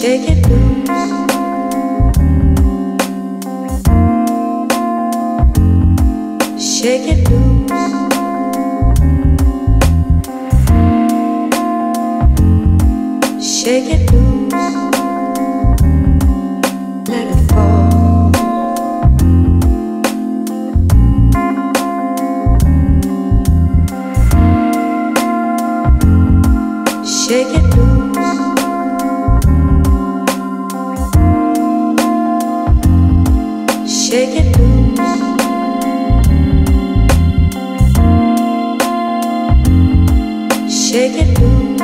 Shake it loose. Shake it loose. Shake it loose. Let it fall. Shake it loose. Shake it loose. Shake it loose.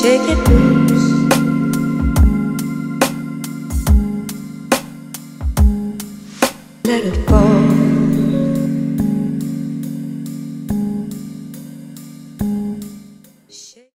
Shake it loose. let it fall.